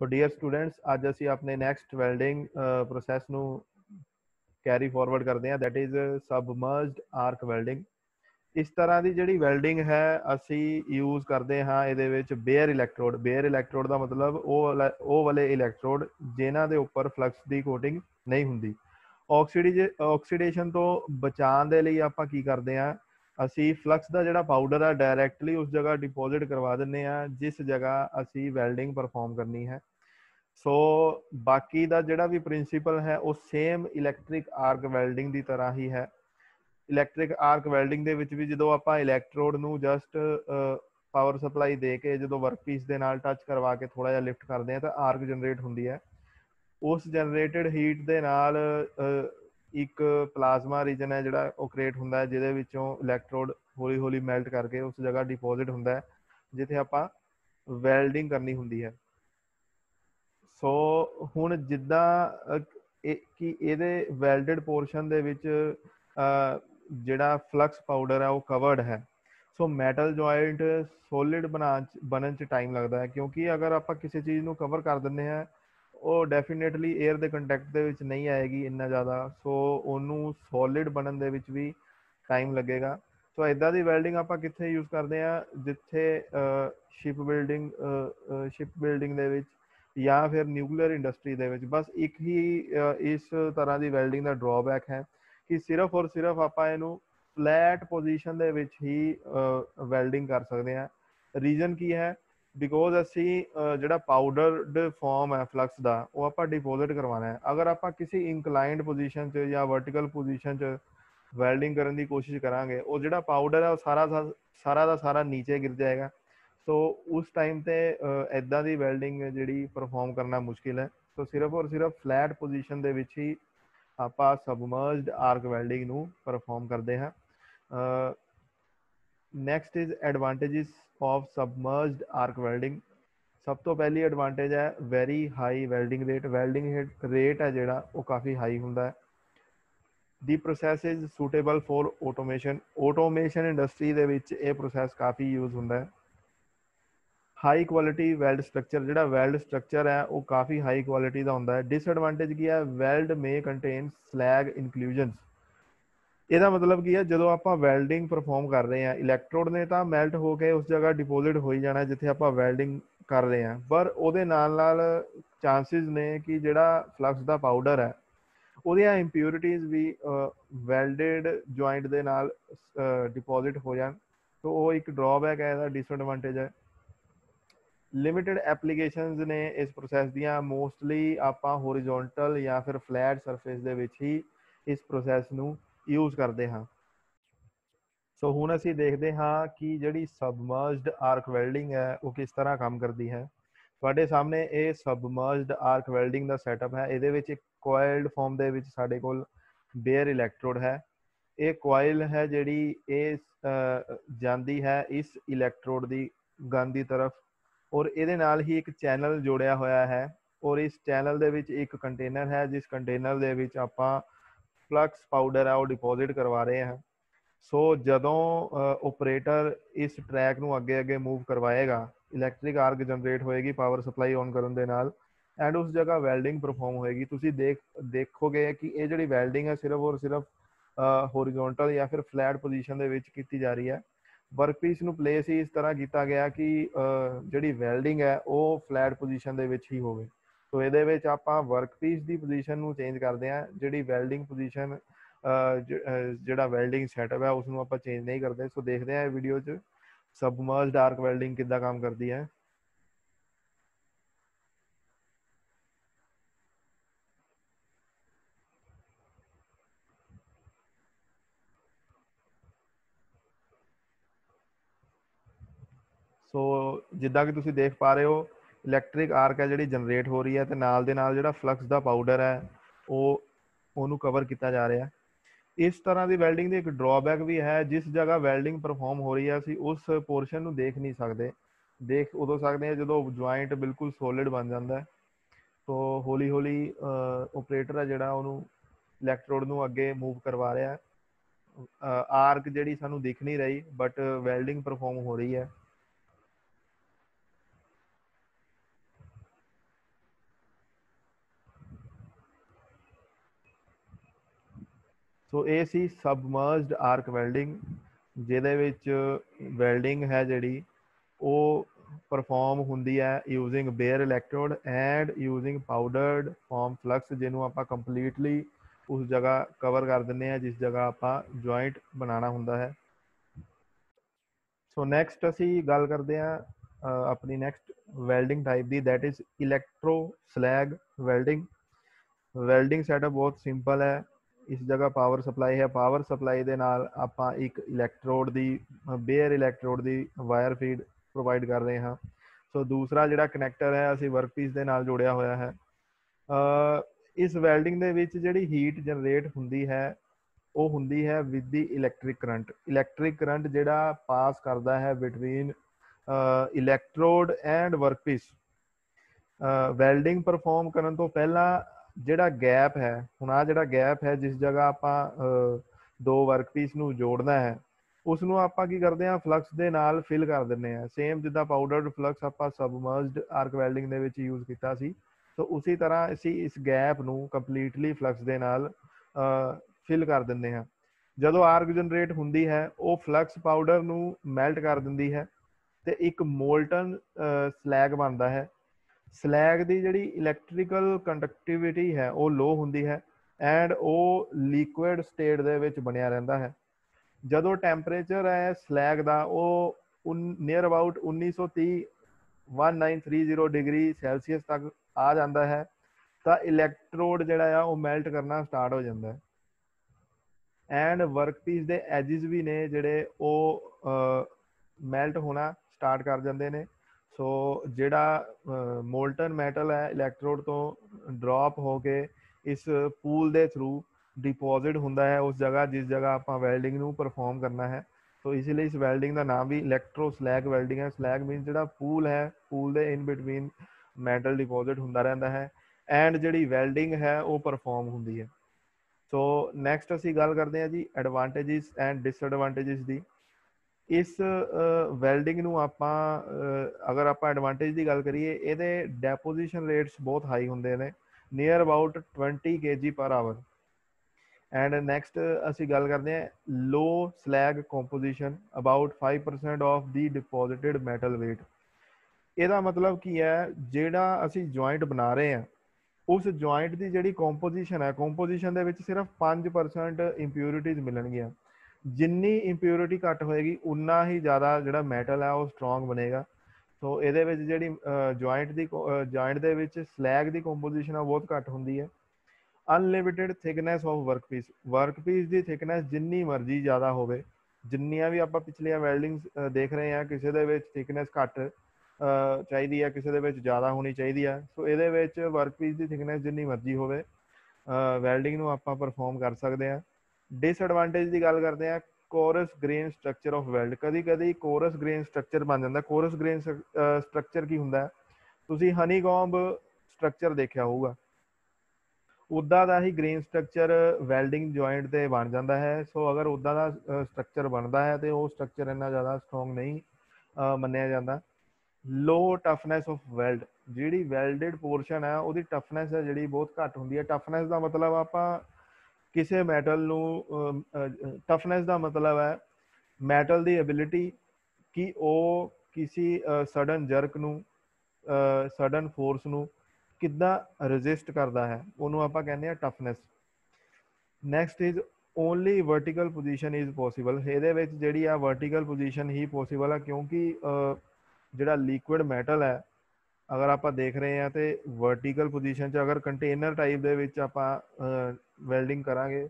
ਸੋ dear students ਅੱਜ ਅਸੀਂ ਆਪਣੇ ਨੈਕਸਟ ਵੈਲਡਿੰਗ ਪ੍ਰੋਸੈਸ ਨੂੰ ਕੈਰੀ ਫਾਰਵਰਡ ਕਰਦੇ ਹਾਂ that is submerged arc welding ਇਸ ਤਰ੍ਹਾਂ ਦੀ ਜਿਹੜੀ ਵੈਲਡਿੰਗ ਹੈ, ਅਸੀਂ ਯੂਜ਼ ਕਰਦੇ ਹਾਂ ਇਹਦੇ ਵਿੱਚ ਬੇਅਰ ਇਲੈਕਟ੍ਰੋਡ ਬੇਅਰ ਇਲੈਕਟ੍ਰੋਡ ਦਾ ਮਤਲਬ ਉਹ ਉਹ ਵਾਲੇ ਇਲੈਕਟ੍ਰੋਡ ਜਿਨ੍ਹਾਂ ਦੇ ਉੱਪਰ ਫਲਕਸ ਦੀ ਕੋਟਿੰਗ ਨਹੀਂ ਹੁੰਦੀ। ਆਕਸੀਡੇਸ਼ਨ ਤੋਂ ਬਚਾਉਣ ਦੇ ਲਈ ਆਪਾਂ ਕੀ ਕਰਦੇ ਹਾਂ ਅਸੀਂ ਫਲਕਸ ਦਾ ਜਿਹੜਾ ਪਾਊਡਰ ਆ ਡਾਇਰੈਕਟਲੀ ਉਸ ਜਗ੍ਹਾ ਡਿਪੋਜ਼ਿਟ ਕਰਵਾ ਦਿੰਨੇ ਆ ਜਿਸ ਜਗ੍ਹਾ ਅਸੀਂ ਵੈਲਡਿੰਗ ਪਰਫਾਰਮ ਕਰਨੀ ਹੈ। ਸੋ ਬਾਕੀ ਦਾ ਜਿਹੜਾ ਵੀ ਪ੍ਰਿੰਸੀਪਲ ਹੈ, ਉਹ ਸੇਮ ਇਲੈਕਟ੍ਰਿਕ ਆਰਕ ਵੈਲਡਿੰਗ ਦੀ ਤਰ੍ਹਾਂ ਹੀ ਹੈ। ਇਲੈਕਟ੍ਰਿਕ ਆਰਕ ਵੈਲਡਿੰਗ ਦੇ ਵਿੱਚ ਵੀ ਜਦੋਂ ਆਪਾਂ ਇਲੈਕਟ੍ਰੋਡ ਨੂੰ ਜਸਟ ਪਾਵਰ ਸਪਲਾਈ ਦੇ ਕੇ ਜਦੋਂ ਵਰਕਪੀਸ ਦੇ ਨਾਲ ਟੱਚ ਕਰਵਾ ਕੇ ਥੋੜਾ ਜਿਹਾ ਲਿਫਟ ਕਰਦੇ ਆ ਤਾਂ ਆਰਕ ਜਨਰੇਟ ਹੁੰਦੀ ਹੈ। ਉਸ ਜਨਰੇਟਡ ਹੀਟ ਦੇ ਨਾਲ ਇੱਕ ਪਲਾਜ਼ਮਾ ਰੀਜਨ ਹੈ ਜਿਹੜਾ ਉਹ ਕ੍ਰੀਏਟ ਹੁੰਦਾ ਹੈ, ਜਿਹਦੇ ਵਿੱਚੋਂ ਇਲੈਕਟ੍ਰੋਡ ਹੌਲੀ ਹੌਲੀ ਮੈਲਟ ਕਰਕੇ ਉਸ ਜਗ੍ਹਾ ਡਿਪੋਜ਼ਿਟ ਹੁੰਦਾ ਹੈ, ਜਿੱਥੇ ਆਪਾਂ ਵੈਲਡਿੰਗ ਕਰਨੀ ਹੁੰਦੀ ਹੈ। ਸੋ ਹੁਣ ਜਿੱਦਾਂ ਕਿ ਇਹਦੇ ਵੈਲਡਡ ਪੋਰਸ਼ਨ ਦੇ ਵਿੱਚ ਜਿਹੜਾ ਫਲਕਸ ਪਾਊਡਰ ਹੈ ਉਹ ਕਵਰਡ ਹੈ। ਸੋ ਮੈਟਲ ਜੁਆਇੰਟ ਸੋਲਿਡ ਬਣਨ ਚ ਟਾਈਮ ਲੱਗਦਾ ਹੈ, ਕਿਉਂਕਿ ਅਗਰ ਆਪਾਂ ਕਿਸੇ ਚੀਜ਼ ਨੂੰ ਕਵਰ ਕਰ ਦਿੰਦੇ ਹਾਂ ਉਹ ਡੈਫੀਨਿਟਲੀ 에ਅਰ ਦੇ ਕੰਟੈਕਟ ਦੇ ਵਿੱਚ ਨਹੀਂ ਆਏਗੀ ਇੰਨਾ ਜ਼ਿਆਦਾ। ਸੋ ਉਹਨੂੰ ਸੋਲਿਡ ਬਣਨ ਦੇ ਵਿੱਚ ਵੀ ਟਾਈਮ ਲੱਗੇਗਾ। ਸੋ ਇਦਾਂ ਦੀ ਵੈਲਡਿੰਗ ਆਪਾਂ ਕਿੱਥੇ ਯੂਜ਼ ਕਰਦੇ ਆ ਜਿੱਥੇ ਸ਼ਿਪ ਬਿਲਡਿੰਗ ਸ਼ਿਪ ਬਿਲਡਿੰਗ ਦੇ ਵਿੱਚ ਜਾਂ ਫਿਰ ਨਿਊਕਲੀਅਰ ਇੰਡਸਟਰੀ ਦੇ ਵਿੱਚ। ਬਸ ਇੱਕ ਹੀ ਇਸ ਤਰ੍ਹਾਂ ਦੀ ਵੈਲਡਿੰਗ ਦਾ ਡਰਾਬੈਕ ਹੈ ਕਿ ਸਿਰਫ ਔਰ ਸਿਰਫ ਆਪਾਂ ਇਹਨੂੰ ਫਲੈਟ ਪੋਜੀਸ਼ਨ ਦੇ ਵਿੱਚ ਹੀ ਵੈਲਡਿੰਗ ਕਰ ਸਕਦੇ ਆ ਰੀਜ਼ਨ ਕੀ ਹੈ? ਬਿਕੋਜ਼ ਅਸੀਂ ਜਿਹੜਾ ਪਾਊਡਰਡ ਫਾਰਮ ਹੈ ਫਲਕਸ ਦਾ, ਉਹ ਆਪਾਂ ਡਿਪੋਜ਼ਿਟ ਕਰਵਾਉਣਾ ਹੈ। ਅਗਰ ਆਪਾਂ ਕਿਸੇ ਇਨਕਲਾਈਨਡ ਪੋਜੀਸ਼ਨ 'ਚ ਜਾਂ ਵਰਟੀਕਲ ਪੋਜੀਸ਼ਨ 'ਚ ਵੈਲਡਿੰਗ ਕਰਨ ਦੀ ਕੋਸ਼ਿਸ਼ ਕਰਾਂਗੇ, ਉਹ ਜਿਹੜਾ ਪਾਊਡਰ ਹੈ ਉਹ ਸਾਰਾ ਸਾਰਾ ਦਾ ਸਾਰਾ ਨੀਚੇ ਗਿਰ ਜਾਏਗਾ। ਸੋ ਉਸ ਟਾਈਮ ਤੇ ਐਦਾਂ ਦੀ ਵੈਲਡਿੰਗ ਜਿਹੜੀ ਪਰਫਾਰਮ ਕਰਨਾ ਮੁਸ਼ਕਿਲ ਹੈ। ਸੋ ਸਿਰਫ ਔਰ ਸਿਰਫ ਫਲੈਟ ਪੋਜੀਸ਼ਨ ਦੇ ਵਿੱਚ ਹੀ ਆਪਾਂ ਸਬਮਰਜਡ ਆਰਕ ਵੈਲਡਿੰਗ ਨੂੰ ਪਰਫਾਰਮ ਕਰਦੇ ਹਾਂ। Next is advantages of submerged arc welding ਸਭ ਤੋਂ ਪਹਿਲੀ ਐਡਵਾਂਟੇਜ ਹੈ very high welding rate welding rate ਹੈ ਜਿਹੜਾ ਉਹ ਕਾਫੀ ਹਾਈ ਹੁੰਦਾ ਹੈ। The process is suitable for automation automation industry ਦੇ ਵਿੱਚ ਇਹ ਪ੍ਰੋਸੈਸ ਕਾਫੀ ਯੂਜ਼ ਹੁੰਦਾ ਹੈ। ਹਾਈ ਕੁਆਲਿਟੀ ਵੈਲਡ ਸਟਰਕਚਰ ਜਿਹੜਾ ਵੈਲਡ ਸਟਰਕਚਰ ਹੈ ਉਹ ਕਾਫੀ ਹਾਈ ਕੁਆਲਿਟੀ ਦਾ ਹੁੰਦਾ ਹੈ। ਡਿਸਐਡਵਾਂਟੇਜ ਕੀ ਹੈ? Weld may contain slag inclusions ਇਹਦਾ ਮਤਲਬ ਕੀ ਹੈ ਜਦੋਂ ਆਪਾਂ ਵੈਲਡਿੰਗ ਪਰਫਾਰਮ ਕਰ ਰਹੇ ਹਾਂ ਇਲੈਕਟ੍ਰੋਡ ਨੇ ਤਾਂ ਮੈਲਟ ਹੋ ਕੇ ਉਸ ਜਗ੍ਹਾ ਡਿਪੋਜ਼ਿਟ ਹੋਈ ਜਾਣਾ ਜਿੱਥੇ ਆਪਾਂ ਵੈਲਡਿੰਗ ਕਰ ਰਹੇ ਹਾਂ ਪਰ ਉਹਦੇ ਨਾਲ ਨਾਲ ਚਾਂਸਸ ਨੇ ਕਿ ਜਿਹੜਾ ਫਲਕਸ ਦਾ ਪਾਊਡਰ ਹੈ, ਉਹਦੀਆਂ ਇੰਪਿਉਰਿਟੀਜ਼ ਵੀ ਵੈਲਡਡ ਜੁਆਇੰਟ ਦੇ ਨਾਲ ਡਿਪੋਜ਼ਿਟ ਹੋ ਜਾਣ। ਤਾਂ ਉਹ ਇੱਕ ਡਰਾਬੈਕ ਹੈ, ਇਹਦਾ ਡਿਸਐਡਵਾਂਟੇਜ ਹੈ। ਲਿਮਿਟਿਡ ਐਪਲੀਕੇਸ਼ਨਸ ਨੇ ਇਸ ਪ੍ਰੋਸੈਸ ਦੀਆਂ ਮੋਸਟਲੀ ਆਪਾਂ ਹੌਰੀਜ਼ੌਂਟਲ ਜਾਂ ਫਿਰ ਫਲੈਟ ਸਰਫੇਸ ਦੇ ਵਿੱਚ ਹੀ ਇਸ ਪ੍ਰੋਸੈਸ ਨੂੰ ਯੂਜ਼ ਕਰਦੇ ਹਾਂ। ਸੋ ਹੁਣ ਅਸੀਂ ਦੇਖਦੇ ਹਾਂ ਕਿ ਜਿਹੜੀ ਸਬਮਰਜਡ ਆਰਕ ਵੈਲਡਿੰਗ ਹੈ, ਉਹ ਕਿਸ ਤਰ੍ਹਾਂ ਕੰਮ ਕਰਦੀ ਹੈ। ਤੁਹਾਡੇ ਸਾਹਮਣੇ ਇਹ ਸਬਮਰਜਡ ਆਰਕ ਵੈਲਡਿੰਗ ਦਾ ਸੈਟਅਪ ਹੈ। ਇਹਦੇ ਵਿੱਚ ਇੱਕ ਕੋਇਲਡ ਫਾਰਮ ਦੇ ਵਿੱਚ ਸਾਡੇ ਕੋਲ ਬੇਅਰ ਇਲੈਕਟ੍ਰੋਡ ਹੈ। ਇਹ ਕੋਇਲ ਹੈ ਜਿਹੜੀ ਇਹ ਜਾਂਦੀ ਹੈ ਇਸ ਇਲੈਕਟ੍ਰੋਡ ਦੀ ਗਨ ਦੀ ਤਰਫ ਔਰ ਇਹਦੇ ਨਾਲ ਹੀ ਇੱਕ ਚੈਨਲ ਜੋੜਿਆ ਹੋਇਆ ਹੈ ਔਰ ਇਸ ਚੈਨਲ ਦੇ ਵਿੱਚ ਇੱਕ ਕੰਟੇਨਰ ਹੈ, ਜਿਸ ਕੰਟੇਨਰ ਦੇ ਵਿੱਚ ਆਪਾਂ ਫਲਕਸ ਪਾਊਡਰ ਹੈ ਉਹ ਡਿਪੋਜ਼ਿਟ ਕਰਵਾ ਰਹੇ ਹਾਂ। ਸੋ ਜਦੋਂ ਆਪਰੇਟਰ ਇਸ ਟਰੈਕ ਨੂੰ ਅੱਗੇ ਅੱਗੇ ਮੂਵ ਕਰਵਾਏਗਾ ਇਲੈਕਟ੍ਰਿਕ ਆਰਕ ਜਨਰੇਟ ਹੋਏਗੀ ਪਾਵਰ ਸਪਲਾਈ ਔਨ ਕਰਨ ਦੇ ਨਾਲ ਐਂਡ ਉਸ ਜਗ੍ਹਾ ਵੈਲਡਿੰਗ ਪਰਫਾਰਮ ਹੋਏਗੀ। ਤੁਸੀਂ ਦੇਖ, ਦੇਖੋਗੇ ਕਿ ਇਹ ਜਿਹੜੀ ਵੈਲਡਿੰਗ ਹੈ ਸਿਰਫ ਔਰ ਸਿਰਫ ਹੌਰੀਜ਼ੌਂਟਲ ਜਾਂ ਫਿਰ ਫਲੈਟ ਪੋਜੀਸ਼ਨ ਦੇ ਵਿੱਚ ਕੀਤੀ ਜਾ ਰਹੀ ਹੈ। ਵਰਕਪੀਸ ਨੂੰ ਪਲੇਸ ਹੀ ਇਸ ਤਰ੍ਹਾਂ ਕੀਤਾ ਗਿਆ ਕਿ ਜਿਹੜੀ ਵੈਲਡਿੰਗ ਹੈ, ਉਹ ਫਲੈਟ ਪੋਜੀਸ਼ਨ ਦੇ ਵਿੱਚ ਹੀ ਹੋਵੇ। ਸੋ ਇਹਦੇ ਵਿੱਚ ਆਪਾਂ ਵਰਕਪੀਸ ਦੀ ਪੋਜੀਸ਼ਨ ਨੂੰ ਚੇਂਜ ਕਰਦੇ ਆ ਜਿਹੜੀ ਵੈਲਡਿੰਗ ਪੋਜੀਸ਼ਨ ਜਿਹੜਾ ਵੈਲਡਿੰਗ ਸੈਟਅਪ ਹੈ ਉਸ ਨੂੰ ਆਪਾਂ ਚੇਂਜ ਨਹੀਂ ਕਰਦੇ। ਸੋ ਦੇਖਦੇ ਆ ਇਹ ਵੀਡੀਓ 'ਚ ਸਬਮਰਜਡ ਡਾਰਕ ਵੈਲਡਿੰਗ ਕਿੱਦਾਂ ਕੰਮ ਕਰਦੀ ਹੈ। ਸੋ ਜਿੱਦਾਂ ਕਿ ਤੁਸੀਂ ਦੇਖ ਪਾ ਰਹੇ ਹੋ ਇਲੈਕਟ੍ਰਿਕ ਆਰਕ ਹੈ ਜਿਹੜੀ ਜਨਰੇਟ ਹੋ ਰਹੀ ਹੈ ਤੇ ਨਾਲ ਦੇ ਨਾਲ ਜਿਹੜਾ ਫਲਕਸ ਦਾ ਪਾਊਡਰ ਹੈ, ਉਹ ਉਹਨੂੰ ਕਵਰ ਕੀਤਾ ਜਾ ਰਿਹਾ ਇਸ ਤਰ੍ਹਾਂ ਦੀ ਵੈਲਡਿੰਗ ਦੀ ਇੱਕ ਡਰਾਬੈਕ ਵੀ ਹੈ, ਜਿਸ ਜਗ੍ਹਾ ਵੈਲਡਿੰਗ ਪਰਫਾਰਮ ਹੋ ਰਹੀ ਹੈ, ਅਸੀਂ ਉਸ ਪੋਰਸ਼ਨ ਨੂੰ ਦੇਖ ਨਹੀਂ ਸਕਦੇ। ਦੇਖ ਉਦੋਂ ਸਕਦੇ ਹਾਂ ਜਦੋਂ ਜੁਆਇੰਟ ਬਿਲਕੁਲ ਸੋਲਿਡ ਬਣ ਜਾਂਦਾ ਹੈ। ਸੋ ਹੌਲੀ ਹੌਲੀ ਆਪਰੇਟਰ ਹੈ ਜਿਹੜਾ ਉਹਨੂੰ ਇਲੈਕਟ੍ਰੋਡ ਨੂੰ ਅੱਗੇ ਮੂਵ ਕਰਵਾ ਰਿਹਾ ਹੈ। ਆਰਕ ਜਿਹੜੀ ਸਾਨੂੰ ਦਿਖ ਨਹੀਂ ਰਹੀ ਬਟ ਵੈਲਡਿੰਗ ਪਰਫਾਰਮ ਹੋ ਰਹੀ ਹੈ। ਸੋ ਇਹ ਸੀ ਸਬਮਰਜਡ ਆਰਕ ਵੈਲਡਿੰਗ ਜਿਹਦੇ ਵਿੱਚ ਵੈਲਡਿੰਗ ਹੈ ਜਿਹੜੀ, ਉਹ ਪਰਫਾਰਮ ਹੁੰਦੀ ਹੈ using bare electrode and using powdered form flux ਜਿਹਨੂੰ ਆਪਾਂ ਕੰਪਲੀਟਲੀ ਉਸ ਜਗ੍ਹਾ ਕਵਰ ਕਰ ਦਿੰਨੇ ਆ ਜਿਸ ਜਗ੍ਹਾ ਆਪਾਂ ਜੁਆਇੰਟ ਬਣਾਉਣਾ ਹੁੰਦਾ ਹੈ। ਸੋ ਨੈਕਸਟ ਅਸੀਂ ਗੱਲ ਕਰਦੇ ਆ ਆਪਣੀ next welding type the that is electro slag welding welding setup ਬਹੁਤ ਸਿੰਪਲ ਹੈ। ਇਸ ਜਗ੍ਹਾ ਪਾਵਰ ਸਪਲਾਈ ਹੈ। ਪਾਵਰ ਸਪਲਾਈ ਦੇ ਨਾਲ ਆਪਾਂ ਇੱਕ ਇਲੈਕਟ੍ਰੋਡ ਦੀ ਬੇਅਰ ਇਲੈਕਟ੍ਰੋਡ ਦੀ ਵਾਇਰ ਫੀਡ ਪ੍ਰੋਵਾਈਡ ਕਰ ਰਹੇ ਹਾਂ। ਸੋ ਦੂਸਰਾ ਜਿਹੜਾ ਕਨੈਕਟਰ ਹੈ, ਅਸੀਂ ਵਰਕਪੀਸ ਦੇ ਨਾਲ ਜੋੜਿਆ ਹੋਇਆ ਹੈ। ਇਸ ਵੈਲਡਿੰਗ ਦੇ ਵਿੱਚ ਜਿਹੜੀ ਹੀਟ ਜਨਰੇਟ ਹੁੰਦੀ ਹੈ, ਉਹ ਹੁੰਦੀ ਹੈ with the electric current electric current ਜਿਹੜਾ ਪਾਸ ਕਰਦਾ ਹੈ between electrode and workpiece welding perform ਕਰਨ ਤੋਂ ਪਹਿਲਾਂ ਜਿਹੜਾ ਗੈਪ ਹੈ, ਹੁਣ ਆ ਜਿਹੜਾ ਗੈਪ ਹੈ, ਜਿਸ ਜਗ੍ਹਾ ਆਪਾਂ ਦੋ ਵਰਕਪੀਸ ਨੂੰ ਜੋੜਨਾ ਹੈ ਉਸ ਨੂੰ ਆਪਾਂ ਕੀ ਕਰਦੇ ਆ ਫਲਕਸ ਦੇ ਨਾਲ ਫਿਲ ਕਰ ਦਿੰਨੇ ਆ ਸੇਮ ਜਿੱਦਾਂ ਪਾਊਡਰਡ ਫਲਕਸ ਆਪਾਂ ਸਬਮਰਜਡ ਆਰਕ ਵੈਲਡਿੰਗ ਦੇ ਵਿੱਚ ਯੂਜ਼ ਕੀਤਾ ਸੀ। ਸੋ ਉਸੇ ਤਰ੍ਹਾਂ ਅਸੀਂ ਇਸ ਗੈਪ ਨੂੰ ਕੰਪਲੀਟਲੀ ਫਲਕਸ ਦੇ ਨਾਲ ਫਿਲ ਕਰ ਦਿੰਦੇ ਹਾਂ। ਜਦੋਂ ਆਰਕ ਜਨਰੇਟ ਹੁੰਦੀ ਹੈ, ਉਹ ਫਲਕਸ ਪਾਊਡਰ ਨੂੰ ਮੈਲਟ ਕਰ ਦਿੰਦੀ ਹੈ ਤੇ ਇੱਕ ਮੋਲਟਨ ਸਲੈਗ ਬਣਦਾ ਹੈ। ਸਲੈਗ ਦੀ ਜਿਹੜੀ ਇਲੈਕਟ੍ਰੀਕਲ ਕੰਡਕਟਿਵਿਟੀ ਹੈ, ਉਹ ਲੋ ਹੁੰਦੀ ਹੈ ਐਂਡ ਉਹ ਲਿਕੁਇਡ ਸਟੇਟ ਦੇ ਵਿੱਚ ਬਣਿਆ ਰਹਿੰਦਾ ਹੈ। ਜਦੋਂ ਟੈਂਪਰੇਚਰ ਹੈ ਸਲੈਗ ਦਾ, ਉਹ ਨੀਅਰ ਅਬਾਊਟ 1930 1930 ਡਿਗਰੀ ਸੈਲਸੀਅਸ ਤੱਕ ਆ ਜਾਂਦਾ ਹੈ, ਤਾਂ ਇਲੈਕਟ੍ਰੋਡ ਜਿਹੜਾ ਆ, ਉਹ ਮੈਲਟ ਕਰਨਾ ਸਟਾਰਟ ਹੋ ਜਾਂਦਾ ਹੈ। ਐਂਡ ਵਰਕਪੀਸ ਦੇ ਐਜਸ ਵੀ ਨੇ ਜਿਹੜੇ ਉਹ ਮੈਲਟ ਹੋਣਾ ਸਟਾਰਟ ਕਰ ਜਾਂਦੇ ਨੇ। ਸੋ ਜਿਹੜਾ ਮੋਲਟਨ ਮੈਟਲ ਹੈ ਇਲੈਕਟ੍ਰੋਡ ਤੋਂ ਡ੍ਰੌਪ ਹੋ ਕੇ ਇਸ ਪੂਲ ਦੇ ਥਰੂ ਡਿਪੋਜ਼ਿਟ ਹੁੰਦਾ ਹੈ, ਉਸ ਜਗ੍ਹਾ ਜਿਸ ਜਗ੍ਹਾ ਆਪਾਂ ਵੈਲਡਿੰਗ ਨੂੰ ਪਰਫਾਰਮ ਕਰਨਾ ਹੈ। ਸੋ ਇਸ ਲਈ ਇਸ ਵੈਲਡਿੰਗ ਦਾ ਨਾਮ ਵੀ ਇਲੈਕਟ੍ਰੋ ਸਲੈਗ ਵੈਲਡਿੰਗ ਹੈ। ਸਲੈਗ ਮੀਨਸ ਜਿਹੜਾ ਪੂਲ ਹੈ ਪੂਲ ਦੇ ਇਨ ਬਿਟਵੀਨ ਮੈਟਲ ਡਿਪੋਜ਼ਿਟ ਹੁੰਦਾ ਰਹਿੰਦਾ ਹੈ ਐਂਡ ਜਿਹੜੀ ਵੈਲਡਿੰਗ ਹੈ, ਉਹ ਪਰਫਾਰਮ ਹੁੰਦੀ ਹੈ। ਸੋ ਨੈਕਸਟ ਅਸੀਂ ਗੱਲ ਕਰਦੇ ਹਾਂ ਜੀ ਐਡਵਾਂਟੇजेस ਐਂਡ ਡਿਸਐਡਵਾਂਟੇजेस ਦੀ। ਇਸ ਵੈਲਡਿੰਗ ਨੂੰ ਆਪਾਂ ਅਗਰ ਆਪਾਂ ਐਡਵਾਂਟੇਜ ਦੀ ਗੱਲ ਕਰੀਏ, ਇਹਦੇ ਡੈਪੋਜੀਸ਼ਨ ਰੇਟਸ ਬਹੁਤ ਹਾਈ ਹੁੰਦੇ ਨੇ near about 20 kg per hour and next ਅਸੀਂ ਗੱਲ ਕਰਦੇ ਹਾਂ low slag composition about 5% of the deposited metal weight. ਇਹਦਾ ਮਤਲਬ ਕੀ ਹੈ, ਜਿਹੜਾ ਅਸੀਂ ਜੁਆਇੰਟ ਬਣਾ ਰਹੇ ਹਾਂ, ਉਸ ਜੁਆਇੰਟ ਦੀ ਜਿਹੜੀ ਕੰਪੋਜੀਸ਼ਨ ਹੈ ਕੰਪੋਜੀਸ਼ਨ ਦੇ ਵਿੱਚ ਸਿਰਫ 5% ਇੰਪਿਉਰਿਟੀਜ਼ ਮਿਲਣਗੀਆਂ। ਜਿੰਨੀ ਇੰਪਿਉਰਿਟੀ ਘੱਟ ਹੋਏਗੀ ਉਨਾ ਹੀ ਜ਼ਿਆਦਾ ਜਿਹੜਾ ਮੈਟਲ ਹੈ ਉਹ ਸਟਰੋਂਗ ਬਣੇਗਾ। ਸੋ ਇਹਦੇ ਵਿੱਚ ਜਿਹੜੀ ਜੁਆਇੰਟ ਦੀ ਜੁਆਇੰਟ ਦੇ ਵਿੱਚ ਸਲੈਗ ਦੀ ਕੰਪੋਜੀਸ਼ਨ ਆ ਬਹੁਤ ਘੱਟ ਹੁੰਦੀ ਹੈ। Unlimited thickness of workpiece workpiece the thickness ਜਿੰਨੀ ਮਰਜ਼ੀ ਜ਼ਿਆਦਾ ਹੋਵੇ। ਜਿੰਨੀਆਂ ਵੀ ਆਪਾਂ ਪਿਛਲੀਆਂ ਵੈਲਡਿੰਗਸ ਦੇਖ ਰਹੇ ਹਾਂ, ਕਿਸੇ ਦੇ ਵਿੱਚ ਥਿਕਨੈਸ ਘੱਟ ਚਾਹੀਦੀ ਹੈ ਕਿਸੇ ਦੇ ਵਿੱਚ ਜ਼ਿਆਦਾ ਹੋਣੀ ਚਾਹੀਦੀ ਹੈ ਸੋ ਇਹਦੇ ਵਿੱਚ ਵਰਕਪੀਸ ਦੀ ਥਿਕਨੈਸ ਜਿੰਨੀ ਮਰਜ਼ੀ ਹੋਵੇ ਵੈਲਡਿੰਗ ਨੂੰ ਆਪਾਂ ਪਰਫਾਰਮ ਕਰ ਸਕਦੇ ਹਾਂ। ਡਿਸਐਡਵਾਂਟੇਜ ਦੀ ਗੱਲ ਕਰਦੇ ਹਾਂ coarse grain structure of weld ਕਦੀ ਕਦੀ ਕੋਰਸ ਗ੍ਰੇਨ ਸਟਰਕਚਰ ਬਣ ਜਾਂਦਾ। ਕੋਰਸ ਗ੍ਰੇਨ ਸਟਰਕਚਰ ਕੀ ਹੁੰਦਾ? ਤੁਸੀਂ ਹਨੀਕੌਂਬ ਸਟਰਕਚਰ ਦੇਖਿਆ ਹੋਊਗਾ। ਉਦਾਂ ਦਾ ਹੀ ਗ੍ਰੇਨ ਸਟਰਕਚਰ ਵੈਲਡਿੰਗ ਜੁਆਇੰਟ ਤੇ ਬਣ ਜਾਂਦਾ ਹੈ। ਸੋ ਅਗਰ ਉਦਾਂ ਦਾ ਸਟਰਕਚਰ ਬਣਦਾ ਹੈ, ਤੇ ਉਹ ਸਟਰਕਚਰ ਇੰਨਾ ਜ਼ਿਆਦਾ ਸਟਰੋਂਗ ਨਹੀਂ ਮੰਨਿਆ ਜਾਂਦਾ। ਲੋ ਟਫਨੈਸ ਆਫ ਵੈਲਡ ਜਿਹੜੀ ਵੈਲਡਡ ਪੋਰਸ਼ਨ ਹੈ, ਉਹਦੀ ਟਫਨੈਸ ਹੈ ਜਿਹੜੀ ਬਹੁਤ ਘੱਟ ਹੁੰਦੀ ਹੈ। ਟਫਨੈਸ ਦਾ ਮਤਲਬ ਆਪਾਂ ਕਿਸੇ ਮੈਟਲ ਨੂੰ ਟਫਨੈਸ ਦਾ ਮਤਲਬ ਹੈ ਮੈਟਲ ਦੀ ਐਬਿਲਿਟੀ ਕਿ ਉਹ ਕਿਸੇ ਸਡਨ ਜਰਕ ਨੂੰ ਸਡਨ ਫੋਰਸ ਨੂੰ ਕਿੱਦਾਂ ਰੈਜ਼ਿਸਟ ਕਰਦਾ ਹੈ, ਉਹਨੂੰ ਆਪਾਂ ਕਹਿੰਦੇ ਆ toughness next is only vertical position is possible ਇਹਦੇ ਵਿੱਚ ਜਿਹੜੀ ਆ ਵਰਟੀਕਲ ਪੋਜੀਸ਼ਨ ਹੀ ਪੋਸੀਬਲ ਆ ਕਿਉਂਕਿ ਜਿਹੜਾ ਲਿਕੁਇਡ ਮੈਟਲ ਹੈ ਅਗਰ ਆਪਾਂ ਦੇਖ ਰਹੇ ਹਾਂ ਤੇ ਵਰਟੀਕਲ ਪੋਜੀਸ਼ਨ 'ਚ ਅਗਰ ਕੰਟੇਨਰ ਟਾਈਪ ਦੇ ਵਿੱਚ ਆਪਾਂ ਵੈਲਡਿੰਗ ਕਰਾਂਗੇ,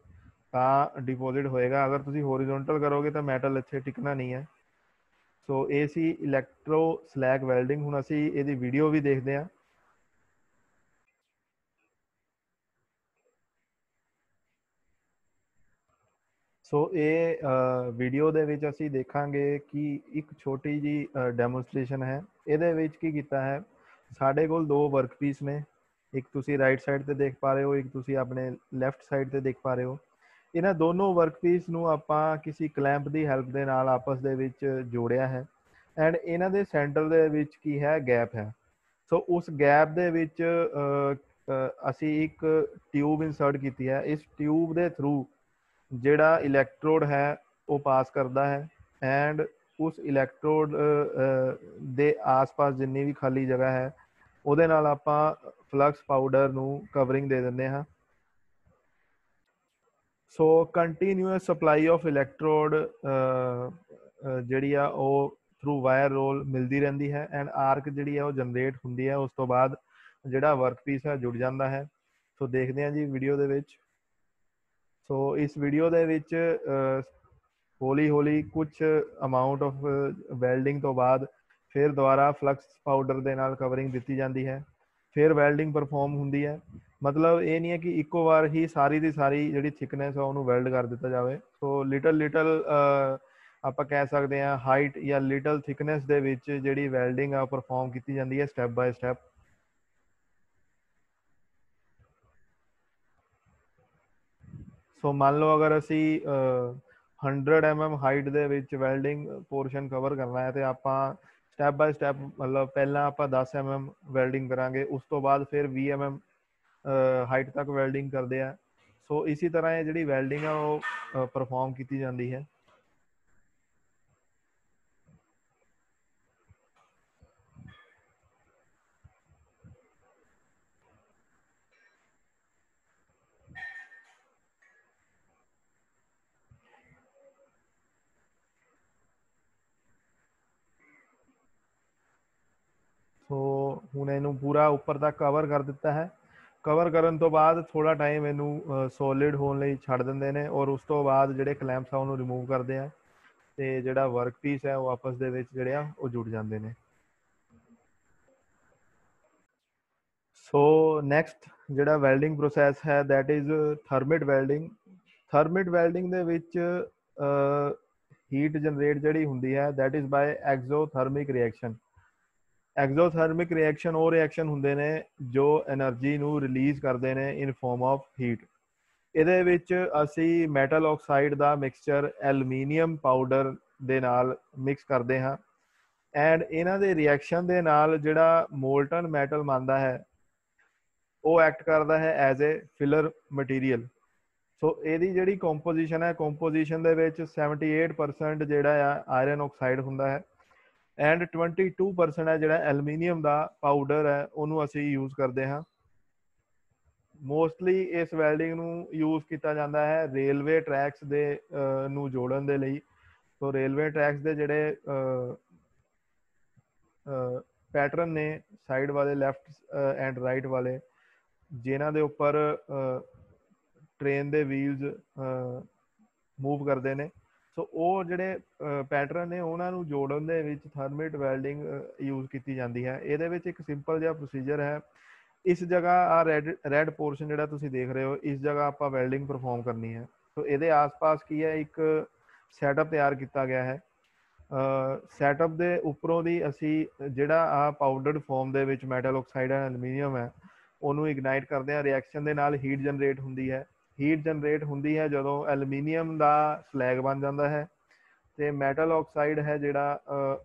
ਤਾਂ ਡਿਪੋਜ਼ਿਟ ਹੋਏਗਾ। ਅਗਰ ਤੁਸੀਂ ਹੋਰੀਜ਼ੋਨਟਲ ਕਰੋਗੇ ਤਾਂ ਮੈਟਲ ਇੱਥੇ ਟਿਕਣਾ ਨਹੀਂ ਹੈ। ਸੋ ਇਹ ਸੀ ਇਲੈਕਟ੍ਰੋ ਸਲੈਗ ਵੈਲਡਿੰਗ ਹੁਣ ਅਸੀਂ ਇਹਦੀ ਵੀਡੀਓ ਵੀ ਦੇਖਦੇ ਹਾਂ। ਸੋ ਇਹ ਵੀਡੀਓ ਦੇ ਵਿੱਚ ਅਸੀਂ ਦੇਖਾਂਗੇ ਕਿ ਇੱਕ ਛੋਟੀ ਜੀ ਡੈਮੋਨਸਟ੍ਰੇਸ਼ਨ ਹੈ। ਇਹਦੇ ਵਿੱਚ ਕੀ ਕੀਤਾ ਹੈ? ਸਾਡੇ ਕੋਲ ਦੋ ਵਰਕਪੀਸ ਨੇ। ਇੱਕ ਤੁਸੀਂ ਰਾਈਟ ਸਾਈਡ ਤੇ ਦੇਖ ਪਾ ਰਹੇ ਹੋ, ਇੱਕ ਤੁਸੀਂ ਆਪਣੇ ਲੈਫਟ ਸਾਈਡ ਤੇ ਦੇਖ ਪਾ ਰਹੇ ਹੋ। ਇਹਨਾਂ ਦੋਨੋਂ ਵਰਕਪੀਸ ਨੂੰ ਆਪਾਂ ਕਿਸੇ ਕਲੈਂਪ ਦੀ ਹੈਲਪ ਦੇ ਨਾਲ ਆਪਸ ਦੇ ਵਿੱਚ ਜੋੜਿਆ ਹੈ। ਐਂਡ ਇਹਨਾਂ ਦੇ ਸੈਂਟਰ ਦੇ ਵਿੱਚ ਕੀ ਹੈ? ਗੈਪ ਹੈ। ਸੋ ਉਸ ਗੈਪ ਦੇ ਵਿੱਚ ਅਸੀਂ ਇੱਕ ਟਿਊਬ ਇਨਸਰਟ ਕੀਤੀ ਹੈ। ਇਸ ਟਿਊਬ ਦੇ ਥਰੂ ਜਿਹੜਾ ਇਲੈਕਟ੍ਰੋਡ ਹੈ, ਉਹ ਪਾਸ ਕਰਦਾ ਹੈ। ਐਂਡ ਉਸ ਇਲੈਕਟ੍ਰੋਡ ਦੇ ਆਸ-ਪਾਸ ਜਿੰਨੀ ਵੀ ਖਾਲੀ ਜਗ੍ਹਾ ਹੈ, ਉਹਦੇ ਨਾਲ ਆਪਾਂ ਫਲਕਸ ਪਾਊਡਰ ਨੂੰ ਕਵਰਿੰਗ ਦੇ ਦਿੰਦੇ ਹਾਂ। So continuous supply of electrode ਜਿਹੜੀ ਆ, ਉਹ ਥਰੂ ਵਾਇਰ ਰੋਲ ਮਿਲਦੀ ਰਹਿੰਦੀ ਹੈ ਐਂਡ ਆਰਕ ਜਿਹੜੀ ਆ, ਉਹ ਜਨਰੇਟ ਹੁੰਦੀ ਹੈ। ਉਸ ਤੋਂ ਬਾਅਦ ਜਿਹੜਾ ਵਰਕ ਪੀਸ ਹੈ ਜੁੜ ਜਾਂਦਾ ਹੈ। ਸੋ ਦੇਖਦੇ ਹਾਂ ਜੀ ਵੀਡੀਓ ਦੇ ਵਿੱਚ। ਸੋ ਇਸ ਵੀਡੀਓ ਦੇ ਵਿੱਚ ਹੌਲੀ ਹੌਲੀ ਕੁਝ ਅਮਾਉਂਟ ਆਫ ਵੈਲਡਿੰਗ ਤੋਂ ਬਾਅਦ ਫਿਰ ਦੁਬਾਰਾ ਫਲਕਸ ਪਾਊਡਰ ਦੇ ਨਾਲ ਕਵਰਿੰਗ ਦਿੱਤੀ ਜਾਂਦੀ ਹੈ। ਫਿਰ ਵੈਲਡਿੰਗ ਪਰਫਾਰਮ ਹੁੰਦੀ ਹੈ। ਮਤਲਬ ਇਹ ਨਹੀਂ ਹੈ ਕਿ ਇੱਕੋ ਵਾਰ ਹੀ ਸਾਰੀ ਦੀ ਸਾਰੀ ਜਿਹੜੀ ਥਿਕਨੈਸ ਆ ਉਹਨੂੰ ਵੈਲਡ ਕਰ ਦਿੱਤਾ ਜਾਵੇ। ਸੋ ਲਿਟਲ ਲਿਟਲ ਆਪਾਂ ਕਹਿ ਸਕਦੇ ਹਾਂ ਹਾਈਟ ਜਾਂ ਲਿਟਲ ਥਿਕਨੈਸ ਦੇ ਵਿੱਚ ਜਿਹੜੀ ਵੈਲਡਿੰਗ ਆ ਪਰਫਾਰਮ ਕੀਤੀ ਜਾਂਦੀ ਹੈ ਸਟੈਪ ਬਾਈ ਸਟੈਪ ਸੋ ਮੰਨ ਲਓ ਅਗਰ ਅਸੀਂ 100 mm ਹਾਈਟ ਦੇ ਵਿੱਚ ਵੈਲਡਿੰਗ ਪੋਰਸ਼ਨ ਕਵਰ ਕਰਨਾ ਹੈ ਤੇ ਆਪਾਂ ਸਟੈਪ ਬਾਈ ਸਟੈਪ ਮਤਲਬ ਪਹਿਲਾਂ ਆਪਾਂ 10 mm ਵੈਲਡਿੰਗ ਕਰਾਂਗੇ, ਉਸ ਤੋਂ ਬਾਅਦ ਫਿਰ 20 mm ਹਾਈਟ ਤੱਕ ਵੈਲਡਿੰਗ ਕਰਦੇ ਆ। ਸੋ ਇਸੇ ਤਰ੍ਹਾਂ ਇਹ ਜਿਹੜੀ ਵੈਲਡਿੰਗ ਆ ਉਹ ਪਰਫਾਰਮ ਕੀਤੀ ਜਾਂਦੀ ਹੈ ਸੋ ਹੁਣ ਇਹਨੂੰ ਪੂਰਾ ਉੱਪਰ ਤੱਕ ਕਵਰ ਕਰ ਦਿੱਤਾ ਹੈ। ਕਵਰ ਕਰਨ ਤੋਂ ਬਾਅਦ ਥੋੜਾ ਟਾਈਮ ਇਹਨੂੰ ਸੋਲਿਡ ਹੋਣ ਲਈ ਛੱਡ ਦਿੰਦੇ ਨੇ ਔਰ ਉਸ ਤੋਂ ਬਾਅਦ ਜਿਹੜੇ ਕਲੈਂਪਸ ਆ ਉਹਨੂੰ ਰਿਮੂਵ ਕਰਦੇ ਆ ਤੇ ਜਿਹੜਾ ਵਰਕ ਪੀਸ ਹੈ ਉਹ ਆਪਸ ਦੇ ਵਿੱਚ ਜਿਹੜੇ ਆ ਉਹ ਜੁੜ ਜਾਂਦੇ ਨੇ। ਸੋ ਨੈਕਸਟ ਜਿਹੜਾ ਵੈਲਡਿੰਗ ਪ੍ਰੋਸੈਸ ਹੈ that is thermit welding thermit welding ਦੇ ਵਿੱਚ ਹੀਟ ਜਨਰੇਟ ਜਿਹੜੀ ਹੁੰਦੀ ਹੈ that is by exothermic reaction exothermic reaction ਉਹ ਰਿਐਕਸ਼ਨ ਹੁੰਦੇ ਨੇ ਜੋ એનર્ਜੀ ਨੂੰ ਰਿਲੀਜ਼ ਕਰਦੇ ਨੇ ਇਨ ਫਾਰਮ ਆਫ ਹੀਟ ਇਹਦੇ ਵਿੱਚ ਅਸੀਂ ਮੈਟਲ ਆਕਸਾਈਡ ਦਾ ਮਿਕਸਚਰ ਐਲੂਮੀਨੀਅਮ ਪਾਊਡਰ ਦੇ ਨਾਲ ਮਿਕਸ ਕਰਦੇ ਹਾਂ ਐਂਡ ਇਹਨਾਂ ਦੇ ਰਿਐਕਸ਼ਨ ਦੇ ਨਾਲ ਜਿਹੜਾ ਮੋਲਟਨ ਮੈਟਲ ਬਣਦਾ ਹੈ, ਉਹ ਐਕਟ ਕਰਦਾ ਹੈ as a filler material so ਇਹਦੀ ਜਿਹੜੀ ਕੰਪੋਜੀਸ਼ਨ ਹੈ ਕੰਪੋਜੀਸ਼ਨ ਦੇ ਵਿੱਚ 78% ਜਿਹੜਾ ਆ ਆਇਰਨ ਆਕਸਾਈਡ ਹੁੰਦਾ ਹੈ। ਐਂਡ 22% ਹੈ ਜਿਹੜਾ ਐਲੂਮੀਨੀਅਮ ਦਾ ਪਾਊਡਰ ਹੈ, ਉਹਨੂੰ ਅਸੀਂ ਯੂਜ਼ ਕਰਦੇ ਹਾਂ। ਮੋਸਟਲੀ ਇਸ ਵੈਲਡਿੰਗ ਨੂੰ ਯੂਜ਼ ਕੀਤਾ ਜਾਂਦਾ ਹੈ ਰੇਲਵੇ ਟਰੈਕਸ ਦੇ ਨੂੰ ਜੋੜਨ ਦੇ ਲਈ। ਸੋ ਰੇਲਵੇ ਟਰੈਕਸ ਦੇ ਜਿਹੜੇ ਪੈਟਰਨ ਨੇ ਸਾਈਡ ਵਾਲੇ ਲੈਫਟ ਐਂਡ ਰਾਈਟ ਵਾਲੇ, ਜਿਨ੍ਹਾਂ ਦੇ ਉੱਪਰ ਟ੍ਰੇਨ ਦੇ ਵੀਲਸ ਮੂਵ ਕਰਦੇ ਨੇ। ਸੋ ਉਹ ਜਿਹੜੇ ਪੈਟਰਨ ਨੇ ਉਹਨਾਂ ਨੂੰ ਜੋੜਨ ਦੇ ਵਿੱਚ ਥਰਮਿਟ ਵੈਲਡਿੰਗ ਯੂਜ਼ ਕੀਤੀ ਜਾਂਦੀ ਹੈ। ਇਹਦੇ ਵਿੱਚ ਇੱਕ ਸਿੰਪਲ ਜਿਹਾ ਪ੍ਰੋਸੀਜਰ ਹੈ। ਇਸ ਜਗ੍ਹਾ ਆ ਰੈਡ ਰੈਡ ਪੋਰਸ਼ਨ ਜਿਹੜਾ ਤੁਸੀਂ ਦੇਖ ਰਹੇ ਹੋ, ਇਸ ਜਗ੍ਹਾ ਆਪਾਂ ਵੈਲਡਿੰਗ ਪਰਫਾਰਮ ਕਰਨੀ ਹੈ। ਸੋ ਇਹਦੇ ਆਸ-ਪਾਸ ਕੀ ਹੈ, ਇੱਕ ਸੈਟਅਪ ਤਿਆਰ ਕੀਤਾ ਗਿਆ ਹੈ। ਸੈਟਅਪ ਦੇ ਉੱਪਰੋਂ ਦੀ ਅਸੀਂ ਜਿਹੜਾ ਆ ਪਾਊਡਰਡ ਫਾਰਮ ਦੇ ਵਿੱਚ ਮੈਟਲ ਆਕਸਾਈਡ ਐਂਡ ਐਲੂਮੀਨੀਅਮ ਹੈ, ਉਹਨੂੰ ਇਗਨਾਈਟ ਕਰਦੇ ਆ ਰਿਐਕਸ਼ਨ ਦੇ ਨਾਲ ਹੀਟ ਜਨਰੇਟ ਹੁੰਦੀ ਹੈ। ਹੀਟ ਜਨਰੇਟ ਹੁੰਦੀ ਹੈ ਜਦੋਂ ਐਲੂਮੀਨੀਅਮ ਦਾ ਸਲੈਗ ਬਣ ਜਾਂਦਾ ਹੈ ਤੇ ਮੈਟਲ ਆਕਸਾਈਡ ਹੈ ਜਿਹੜਾ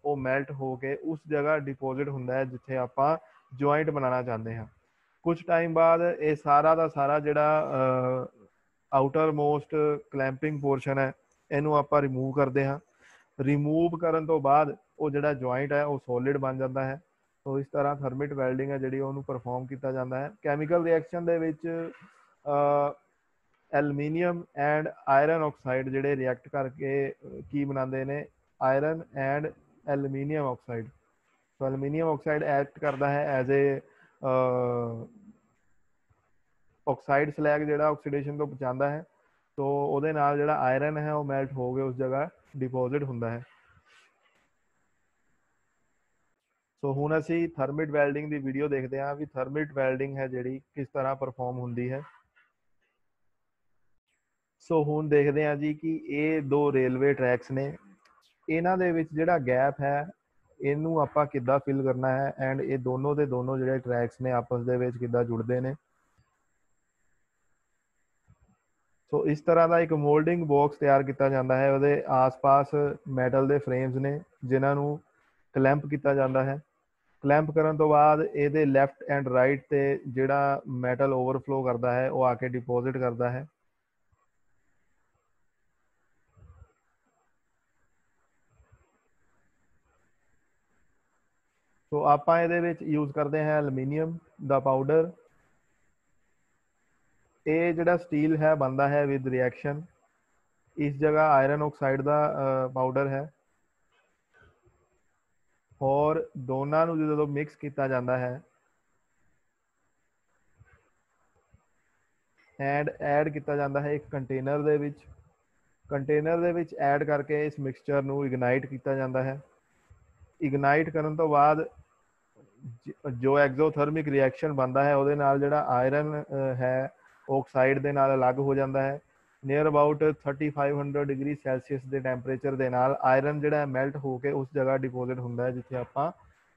ਉਹ ਮੈਲਟ ਹੋ ਕੇ ਉਸ ਜਗ੍ਹਾ ਡਿਪੋਜ਼ਿਟ ਹੁੰਦਾ ਹੈ ਜਿੱਥੇ ਆਪਾਂ ਜੁਆਇੰਟ ਬਣਾਉਣਾ ਚਾਹੁੰਦੇ ਹਾਂ। ਕੁਝ ਟਾਈਮ ਬਾਅਦ ਇਹ ਸਾਰਾ ਦਾ ਸਾਰਾ ਜਿਹੜਾ ਆਊਟਰ ਮੋਸਟ ਕਲੈਂਪਿੰਗ ਪੋਰਸ਼ਨ ਹੈ, ਇਹਨੂੰ ਆਪਾਂ ਰਿਮੂਵ ਕਰਦੇ ਹਾਂ। ਰਿਮੂਵ ਕਰਨ ਤੋਂ ਬਾਅਦ ਉਹ ਜਿਹੜਾ ਜੁਆਇੰਟ ਹੈ ਉਹ ਸੋਲਿਡ ਬਣ ਜਾਂਦਾ ਹੈ। ਸੋ ਇਸ ਤਰ੍ਹਾਂ ਥਰਮਿਟ ਵੈਲਡਿੰਗ ਹੈ ਜਿਹੜੀ ਉਹਨੂੰ ਪਰਫਾਰਮ ਕੀਤਾ ਜਾਂਦਾ ਹੈ। ਕੈਮੀਕਲ ਰਿਐਕਸ਼ਨ ਦੇ ਵਿੱਚ ਐਲੂਮੀਨੀਅਮ ਐਂਡ ਆਇਰਨ ਆਕਸਾਈਡ ਜਿਹੜੇ ਰਿਐਕਟ ਕਰਕੇ ਕੀ ਬਣਾਉਂਦੇ ਨੇ? Iron and aluminium oxide. So aluminium oxide act ਕਰਦਾ ਹੈ ਐਜ਼ ਅ ਆਕਸਾਈਡ ਸਲੈਗ ਜਿਹੜਾ ਆਕਸੀਡੇਸ਼ਨ ਤੋਂ ਬਚਾਉਂਦਾ ਹੈ। ਸੋ ਉਹਦੇ ਨਾਲ ਜਿਹੜਾ ਆਇਰਨ ਹੈ ਉਹ ਮੈਲਟ ਹੋ ਕੇ ਉਸ ਜਗ੍ਹਾ ਡਿਪੋਜ਼ਿਟ ਹੁੰਦਾ ਹੈ। ਸੋ ਹੁਣ ਅਸੀਂ ਥਰਮਿਟ ਵੈਲਡਿੰਗ ਦੀ ਵੀਡੀਓ ਦੇਖਦੇ ਹਾਂ ਵੀ ਥਰਮਿਟ ਵੈਲਡਿੰਗ ਹੈ ਜਿਹੜੀ ਕਿਸ ਤਰ੍ਹਾਂ ਪਰਫਾਰਮ ਹੁੰਦੀ ਹੈ। ਸੋ ਹੁਣ ਦੇਖਦੇ ਹਾਂ ਜੀ ਕਿ ਇਹ ਦੋ ਰੇਲਵੇ ਟਰੈਕਸ ਨੇ। ਇਹਨਾਂ ਦੇ ਵਿੱਚ ਜਿਹੜਾ ਗੈਪ ਹੈ, ਇਹਨੂੰ ਆਪਾਂ ਕਿੱਦਾਂ ਫਿਲ ਕਰਨਾ ਹੈ ਐਂਡ ਇਹ ਦੋਨੋਂ ਦੇ ਦੋਨੋਂ ਜਿਹੜੇ ਟਰੈਕਸ ਨੇ ਆਪਸ ਦੇ ਵਿੱਚ ਕਿੱਦਾਂ ਜੁੜਦੇ ਨੇ। ਸੋ ਇਸ ਤਰ੍ਹਾਂ ਦਾ ਇੱਕ ਮੋਲਡਿੰਗ ਬਾਕਸ ਤਿਆਰ ਕੀਤਾ ਜਾਂਦਾ ਹੈ। ਉਹਦੇ ਆਸ-ਪਾਸ ਮੈਟਲ ਦੇ ਫਰੇਮਸ ਨੇ, ਜਿਨ੍ਹਾਂ ਨੂੰ ਕਲੈਂਪ ਕੀਤਾ ਜਾਂਦਾ ਹੈ। ਕਲੈਂਪ ਕਰਨ ਤੋਂ ਬਾਅਦ ਇਹਦੇ ਲੈਫਟ ਐਂਡ ਰਾਈਟ ਤੇ ਜਿਹੜਾ ਮੈਟਲ ਓਵਰਫਲੋ ਕਰਦਾ ਹੈ, ਉਹ ਆ ਕੇ ਡਿਪੋਜ਼ਿਟ ਕਰਦਾ ਹੈ। ਸੋ ਆਪਾਂ ਇਹਦੇ ਵਿੱਚ ਯੂਜ਼ ਕਰਦੇ ਹਾਂ ਐਲੂਮੀਨੀਅਮ ਦਾ ਪਾਊਡਰ ਇਹ ਜਿਹੜਾ ਸਟੀਲ ਹੈ, ਬਣਦਾ ਹੈ ਵਿਦ ਰਿਐਕਸ਼ਨ ਇਸ ਜਗ੍ਹਾ ਆਇਰਨ ਆਕਸਾਈਡ ਦਾ ਪਾਊਡਰ ਹੈ। ਔਰ ਦੋਨਾਂ ਨੂੰ ਜਦੋਂ ਮਿਕਸ ਕੀਤਾ ਜਾਂਦਾ ਹੈ ਐਂਡ ਐਡ ਕੀਤਾ ਜਾਂਦਾ ਹੈ ਇੱਕ ਕੰਟੇਨਰ ਦੇ ਵਿੱਚ। ਕੰਟੇਨਰ ਦੇ ਵਿੱਚ ਐਡ ਕਰਕੇ ਇਸ ਮਿਕਸਚਰ ਨੂੰ ਇਗਨਾਈਟ ਕੀਤਾ ਜਾਂਦਾ ਹੈ। ਇਗਨਾਈਟ ਕਰਨ ਤੋਂ ਬਾਅਦ ਜੋ ਐਗਜ਼ੋਥਰਮਿਕ ਰਿਐਕਸ਼ਨ ਬਣਦਾ ਹੈ, ਉਹਦੇ ਨਾਲ ਜਿਹੜਾ ਆਇਰਨ ਹੈ ਆਕਸਾਈਡ ਦੇ ਨਾਲ ਅਲੱਗ ਹੋ ਜਾਂਦਾ ਹੈ। ਨੀਅਰ ਅਬਾਊਟ 3500 ਡਿਗਰੀ ਸੈਲਸੀਅਸ ਦੇ ਟੈਂਪਰੇਚਰ ਦੇ ਨਾਲ ਆਇਰਨ ਜਿਹੜਾ ਮੈਲਟ ਹੋ ਕੇ ਉਸ ਜਗ੍ਹਾ ਡਿਪੋਜ਼ਿਟ ਹੁੰਦਾ ਹੈ, ਜਿੱਥੇ ਆਪਾਂ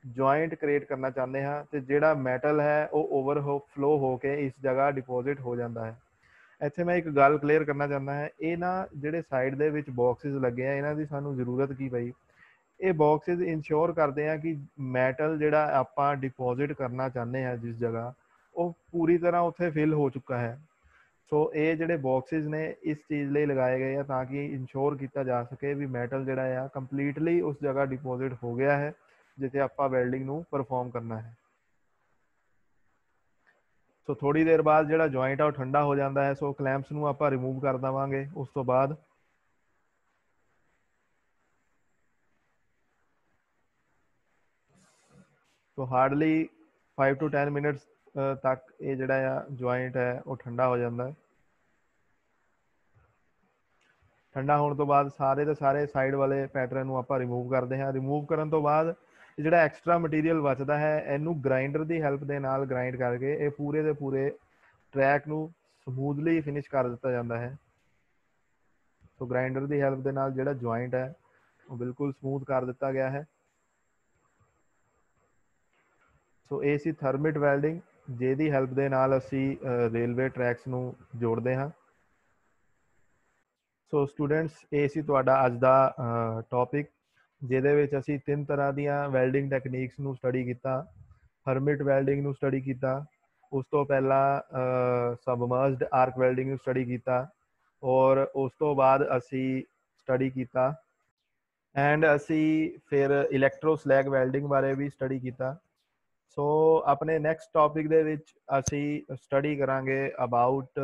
ਜੁਆਇੰਟ ਕ੍ਰੀਏਟ ਕਰਨਾ ਚਾਹੁੰਦੇ ਹਾਂ ਤੇ ਜਿਹੜਾ ਮੈਟਲ ਹੈ, ਉਹ ਓਵਰ ਫਲੋ ਹੋ ਕੇ ਇਸ ਜਗ੍ਹਾ ਡਿਪੋਜ਼ਿਟ ਹੋ ਜਾਂਦਾ ਹੈ। ਇੱਥੇ ਮੈਂ ਇੱਕ ਗੱਲ ਕਲੀਅਰ ਕਰਨਾ ਚਾਹੁੰਦਾ ਹਾਂ, ਇਹ ਨਾ ਜਿਹੜੇ ਸਾਈਡ ਦੇ ਵਿੱਚ ਬਾਕਸਸ ਲੱਗੇ ਆ, ਇਹਨਾਂ ਦੀ ਸਾਨੂੰ ਜ਼ਰੂਰਤ ਕੀ ਪਈ? ਇਹ ਬਾਕਸਸ ਇਨਸ਼ੋਰ ਕਰਦੇ ਆ ਕਿ ਮੈਟਲ ਜਿਹੜਾ ਆਪਾਂ ਡਿਪੋਜ਼ਿਟ ਕਰਨਾ ਚਾਹੁੰਦੇ ਆ ਜਿਸ ਜਗ੍ਹਾ, ਉਹ ਪੂਰੀ ਤਰ੍ਹਾਂ ਉੱਥੇ ਫਿਲ ਹੋ ਚੁੱਕਾ ਹੈ। ਸੋ ਇਹ ਜਿਹੜੇ ਬਾਕਸਸ ਨੇ, ਇਸ ਚੀਜ਼ ਲਈ ਲਗਾਏ ਗਏ ਆ ਤਾਂ ਕਿ ਇਨਸ਼ੋਰ ਕੀਤਾ ਜਾ ਸਕੇ ਵੀ ਮੈਟਲ ਜਿਹੜਾ ਆ ਕੰਪਲੀਟਲੀ ਉਸ ਜਗ੍ਹਾ ਡਿਪੋਜ਼ਿਟ ਹੋ ਗਿਆ ਹੈ, ਜਿੱਥੇ ਆਪਾਂ ਵੈਲਡਿੰਗ ਨੂੰ ਪਰਫਾਰਮ ਕਰਨਾ ਹੈ। ਸੋ ਥੋੜੀ ਦੇਰ ਬਾਅਦ ਜਿਹੜਾ ਜੁਆਇੰਟ ਆ ਉਹ ਠੰਡਾ ਹੋ ਜਾਂਦਾ ਹੈ ਸੋ ਕਲੈਂਪਸ ਨੂੰ ਆਪਾਂ ਰਿਮੂਵ ਕਰ ਦਵਾਂਗੇ, ਉਸ ਤੋਂ ਬਾਅਦ ਸੋ ਹਾਰਡਲੀ 5 ਟੂ 10 ਮਿੰਟਸ ਤੱਕ ਇਹ ਜਿਹੜਾ ਆ ਜੁਆਇੰਟ ਹੈ, ਉਹ ਠੰਡਾ ਹੋ ਜਾਂਦਾ ਹੈ। ਠੰਡਾ ਹੋਣ ਤੋਂ ਬਾਅਦ ਸਾਰੇ ਦੇ ਸਾਰੇ ਸਾਈਡ ਵਾਲੇ ਪੈਟਰਨ ਨੂੰ ਆਪਾਂ ਰਿਮੂਵ ਕਰਦੇ ਹਾਂ। ਰਿਮੂਵ ਕਰਨ ਤੋਂ ਬਾਅਦ ਜਿਹੜਾ ਐਕਸਟਰਾ ਮਟੀਰੀਅਲ ਬਚਦਾ ਹੈ, ਇਹਨੂੰ ਗ੍ਰਾਈਂਡਰ ਦੀ ਹੈਲਪ ਦੇ ਨਾਲ ਗ੍ਰਾਈਂਡ ਕਰਕੇ ਇਹ ਪੂਰੇ ਦੇ ਪੂਰੇ ਟਰੈਕ ਨੂੰ ਸਮੂਥਲੀ ਫਿਨਿਸ਼ ਕਰ ਦਿੱਤਾ ਜਾਂਦਾ ਹੈ। ਸੋ ਗ੍ਰਾਈਂਡਰ ਦੀ ਹੈਲਪ ਦੇ ਨਾਲ ਜਿਹੜਾ ਜੁਆਇੰਟ ਹੈ, ਉਹ ਬਿਲਕੁਲ ਸਮੂਥ ਕਰ ਦਿੱਤਾ ਗਿਆ ਹੈ। ਸੋ ਇਹ ਸੀ ਥਰਮਿਟ ਵੈਲਡਿੰਗ, ਜਿਹਦੀ ਹੈਲਪ ਦੇ ਨਾਲ ਅਸੀਂ ਰੇਲਵੇ ਟਰੈਕਸ ਨੂੰ ਜੋੜਦੇ ਹਾਂ। ਸੋ ਸਟੂਡੈਂਟਸ, ਇਹ ਸੀ ਤੁਹਾਡਾ ਅੱਜ ਦਾ ਟੌਪਿਕ ਜਿਹਦੇ ਵਿੱਚ ਅਸੀਂ ਤਿੰਨ ਤਰ੍ਹਾਂ ਦੀਆਂ ਵੈਲਡਿੰਗ ਟੈਕਨੀਕਸ ਨੂੰ ਸਟੱਡੀ ਕੀਤਾ ਹਰਮਿਟ ਵੈਲਡਿੰਗ ਨੂੰ ਸਟੱਡੀ ਕੀਤਾ, ਉਸ ਤੋਂ ਪਹਿਲਾਂ ਸਬਮਰਜਡ ਆਰਕ ਵੈਲਡਿੰਗ ਨੂੰ ਸਟੱਡੀ ਕੀਤਾ, ਔਰ ਉਸ ਤੋਂ ਬਾਅਦ ਅਸੀਂ ਸਟੱਡੀ ਕੀਤਾ ਐਂਡ ਅਸੀਂ ਫਿਰ ਇਲੈਕਟ੍ਰੋ ਸਲੈਗ ਵੈਲਡਿੰਗ ਬਾਰੇ ਵੀ ਸਟੱਡੀ ਕੀਤਾ। ਸੋ ਆਪਣੇ ਨੈਕਸਟ ਟੌਪਿਕ ਦੇ ਵਿੱਚ ਅਸੀਂ ਸਟੱਡੀ ਕਰਾਂਗੇ about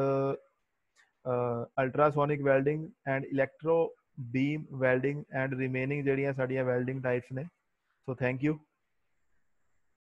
ultrasonic welding and electro beam welding and remaining ਜਿਹੜੀਆਂ ਸਾਡੀਆਂ ਵੈਲਡਿੰਗ ਟਾਈਪਸ ਨੇ। So thank you